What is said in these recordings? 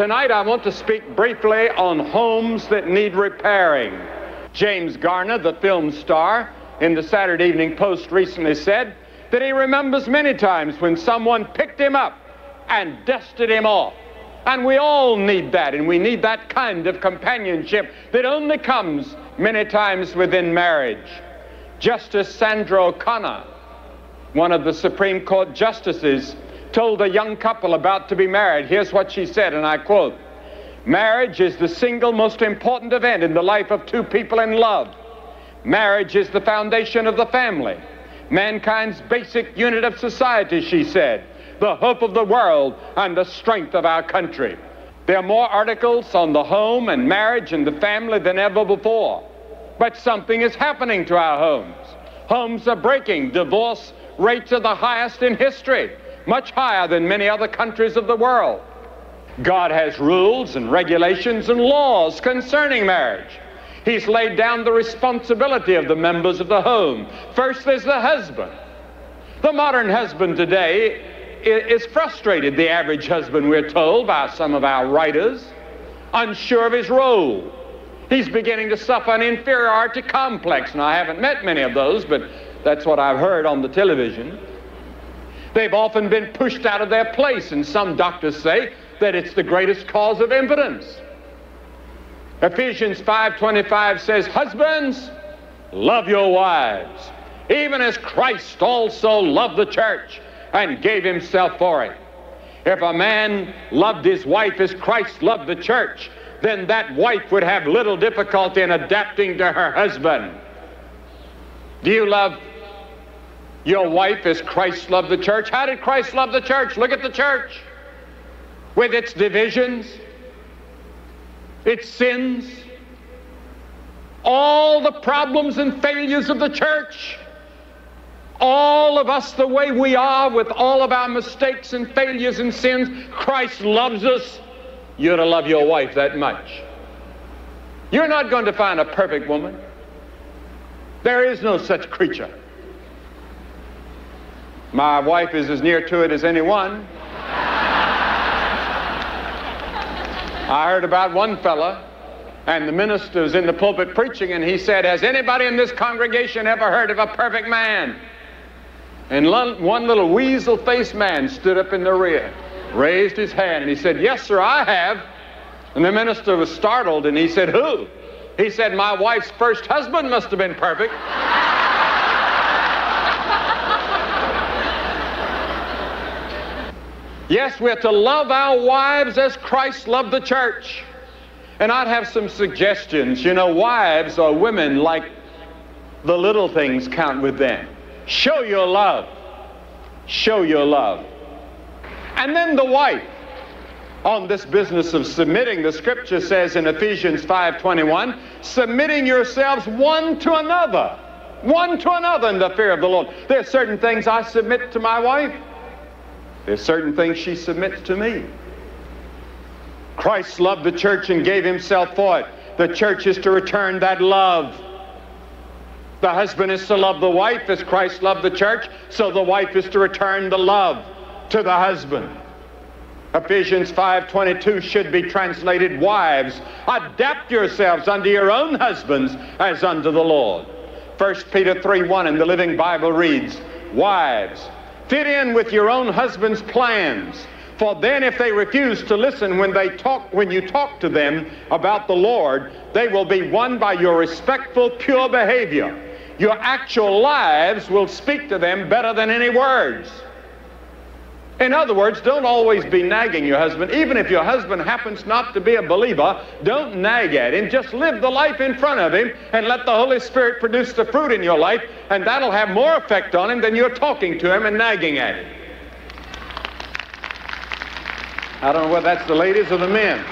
Tonight I want to speak briefly on homes that need repairing. James Garner, the film star, in the Saturday Evening Post recently said that he remembers many times when someone picked him up and dusted him off. And we all need that, and we need that kind of companionship that only comes many times within marriage. Justice Sandra O'Connor, one of the Supreme Court justices, told a young couple about to be married. Here's what she said, and I quote Marriage is the single most important event in the life of two people in love. Marriage is the foundation of the family, mankind's basic unit of society, she said, the hope of the world, and the strength of our country. There are more articles on the home and marriage and the family than ever before. But something is happening to our homes. Homes are breaking. Divorce rates are the highest in history much higher than many other countries of the world. God has rules and regulations and laws concerning marriage. He's laid down the responsibility of the members of the home. First, there's the husband. The modern husband today is frustrated, the average husband, we're told by some of our writers, unsure of his role. He's beginning to suffer an inferiority complex. Now, I haven't met many of those, but that's what I've heard on the television. They've often been pushed out of their place, and some doctors say that it's the greatest cause of impotence. Ephesians 5:25 says, "Husbands, love your wives, even as Christ also loved the church and gave himself for it." If a man loved his wife as Christ loved the church, then that wife would have little difficulty in adapting to her husband. Do you love your wife as Christ loved the church. How did Christ love the church? Look at the church with its divisions, its sins, all the problems and failures of the church. All of us the way we are with all of our mistakes and failures and sins, Christ loves us. You're to love your wife that much. You're not going to find a perfect woman. There is no such creature. My wife is as near to it as anyone. I heard about one fella, and the minister was in the pulpit preaching, and he said, Has anybody in this congregation ever heard of a perfect man? And one little weasel faced man stood up in the rear, raised his hand, and he said, Yes, sir, I have. And the minister was startled, and he said, Who? He said, My wife's first husband must have been perfect. Yes, we're to love our wives as Christ loved the church. And I'd have some suggestions. You know, wives or women like the little things count with them. Show your love. Show your love. And then the wife on this business of submitting the scripture says in Ephesians 5:21 submitting yourselves one to another one to another in the fear of the Lord there are certain things I submit to my wife there's certain things she submits to me. Christ loved the church and gave himself for it. The church is to return that love. The husband is to love the wife as Christ loved the church, so the wife is to return the love to the husband. Ephesians 5:22 should be translated wives adapt yourselves unto your own husbands as unto the Lord. 1 Peter 3:1 in the Living Bible reads, wives Fit in with your own husband's plans. For then if they refuse to listen when they talk when you talk to them about the Lord, they will be won by your respectful, pure behavior. Your actual lives will speak to them better than any words. In other words, don't always be nagging your husband. Even if your husband happens not to be a believer, don't nag at him. Just live the life in front of him and let the Holy Spirit produce the fruit in your life, and that'll have more effect on him than you're talking to him and nagging at him. I don't know whether that's the ladies or the men.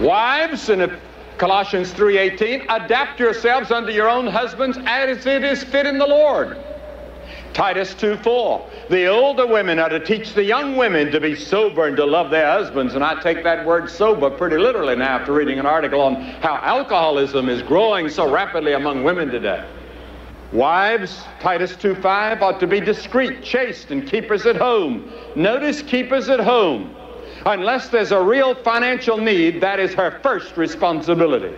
Wives, and if Colossians 3:18, adapt yourselves unto your own husbands as it is fit in the Lord. Titus 2:4, the older women are to teach the young women to be sober and to love their husbands. And I take that word sober pretty literally now after reading an article on how alcoholism is growing so rapidly among women today. Wives, Titus 2.5, ought to be discreet, chaste, and keepers at home. Notice keepers at home. Unless there's a real financial need, that is her first responsibility.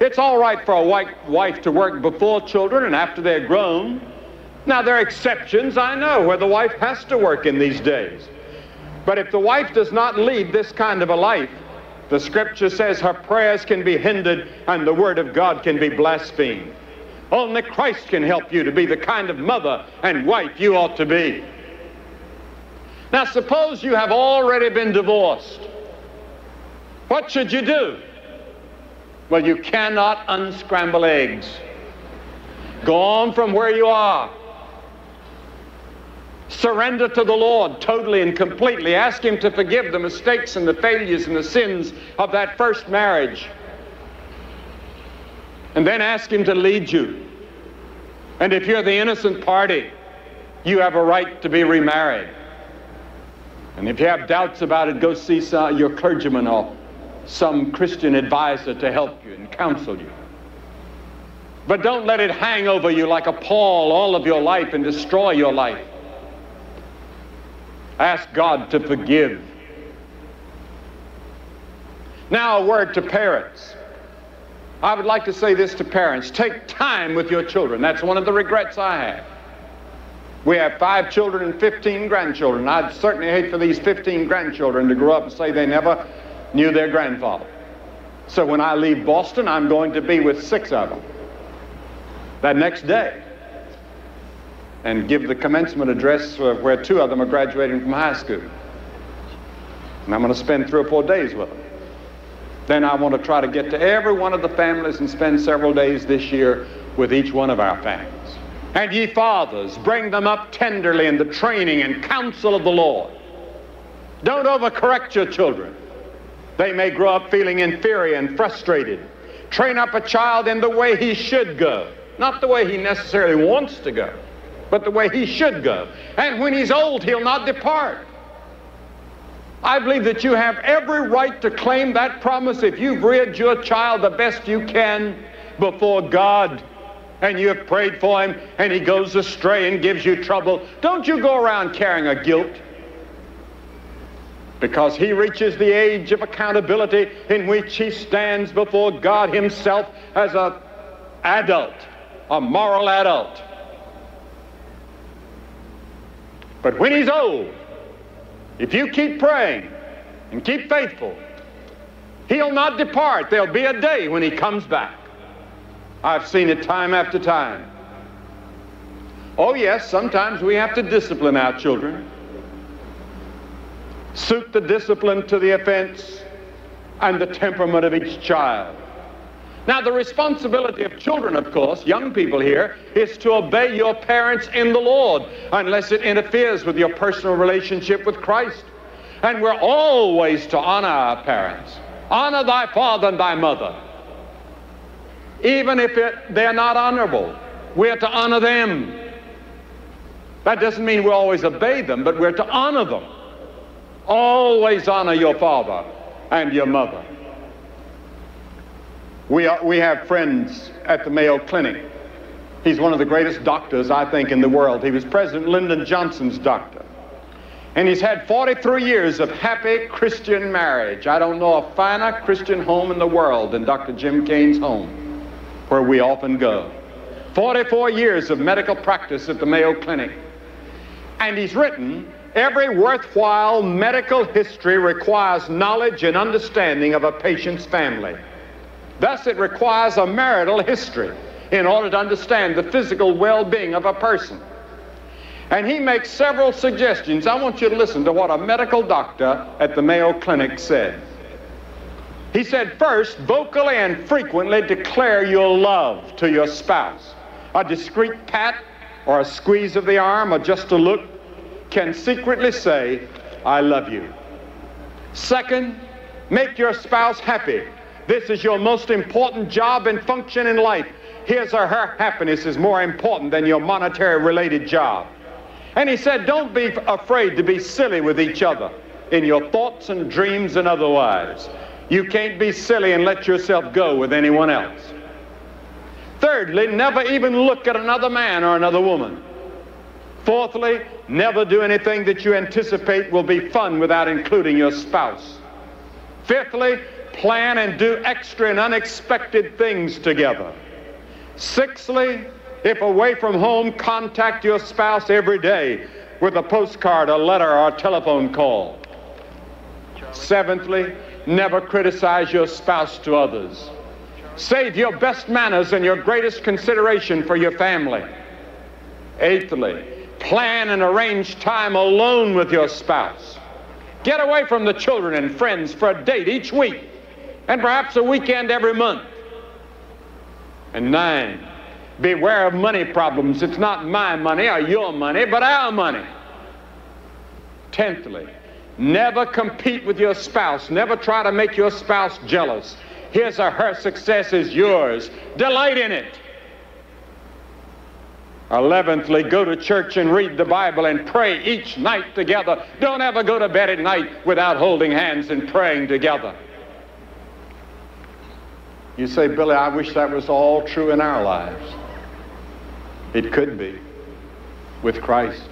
It's all right for a white wife to work before children and after they're grown. Now, there are exceptions, I know, where the wife has to work in these days. But if the wife does not lead this kind of a life, the scripture says her prayers can be hindered and the word of God can be blasphemed. Only Christ can help you to be the kind of mother and wife you ought to be. Now, suppose you have already been divorced. What should you do? Well, you cannot unscramble eggs. Go on from where you are. Surrender to the Lord totally and completely. Ask Him to forgive the mistakes and the failures and the sins of that first marriage. And then ask Him to lead you. And if you're the innocent party, you have a right to be remarried. And if you have doubts about it, go see some, your clergyman or some Christian advisor to help you and counsel you. But don't let it hang over you like a pall all of your life and destroy your life. Ask God to forgive. Now, a word to parents. I would like to say this to parents take time with your children. That's one of the regrets I have. We have five children and 15 grandchildren. I'd certainly hate for these 15 grandchildren to grow up and say they never knew their grandfather. So when I leave Boston, I'm going to be with six of them that next day and give the commencement address where two of them are graduating from high school. And I'm going to spend three or four days with them. Then I want to try to get to every one of the families and spend several days this year with each one of our families. And ye fathers, bring them up tenderly in the training and counsel of the Lord. Don't overcorrect your children. They may grow up feeling inferior and frustrated. Train up a child in the way he should go, not the way he necessarily wants to go, but the way he should go. And when he's old, he'll not depart. I believe that you have every right to claim that promise if you've reared your child the best you can before God and you have prayed for him and he goes astray and gives you trouble, don't you go around carrying a guilt. Because he reaches the age of accountability in which he stands before God himself as an adult, a moral adult. But when he's old, if you keep praying and keep faithful, he'll not depart. There'll be a day when he comes back. I've seen it time after time. Oh, yes, sometimes we have to discipline our children. Suit the discipline to the offense and the temperament of each child. Now, the responsibility of children, of course, young people here, is to obey your parents in the Lord unless it interferes with your personal relationship with Christ. And we're always to honor our parents. Honor thy father and thy mother even if it, they're not honorable. We're to honor them. That doesn't mean we always obey them, but we're to honor them. Always honor your father and your mother. We, are, we have friends at the Mayo Clinic. He's one of the greatest doctors, I think, in the world. He was President Lyndon Johnson's doctor. And he's had 43 years of happy Christian marriage. I don't know a finer Christian home in the world than Dr. Jim Cain's home where we often go. 44 years of medical practice at the Mayo Clinic. And he's written, every worthwhile medical history requires knowledge and understanding of a patient's family. Thus, it requires a marital history in order to understand the physical well-being of a person. And he makes several suggestions. I want you to listen to what a medical doctor at the Mayo Clinic said. He said, first, vocally and frequently declare your love to your spouse. A discreet pat or a squeeze of the arm or just a look can secretly say, I love you. Second, make your spouse happy. This is your most important job and function in life. His or her happiness is more important than your monetary related job. And he said, don't be afraid to be silly with each other in your thoughts and dreams and otherwise. You can't be silly and let yourself go with anyone else. Thirdly, never even look at another man or another woman. Fourthly, never do anything that you anticipate will be fun without including your spouse. Fifthly, plan and do extra and unexpected things together. Sixthly, if away from home, contact your spouse every day with a postcard, a letter, or a telephone call. Seventhly, never criticize your spouse to others. Save your best manners and your greatest consideration for your family. Eighthly, plan and arrange time alone with your spouse. Get away from the children and friends for a date each week and perhaps a weekend every month. And nine, beware of money problems. It's not my money or your money, but our money. Tenthly, never compete with your spouse. Never try to make your spouse jealous. His or her success is yours. Delight in it. Eleventhly, go to church and read the Bible and pray each night together. Don't ever go to bed at night without holding hands and praying together. You say, Billy, I wish that was all true in our lives. It could be with Christ.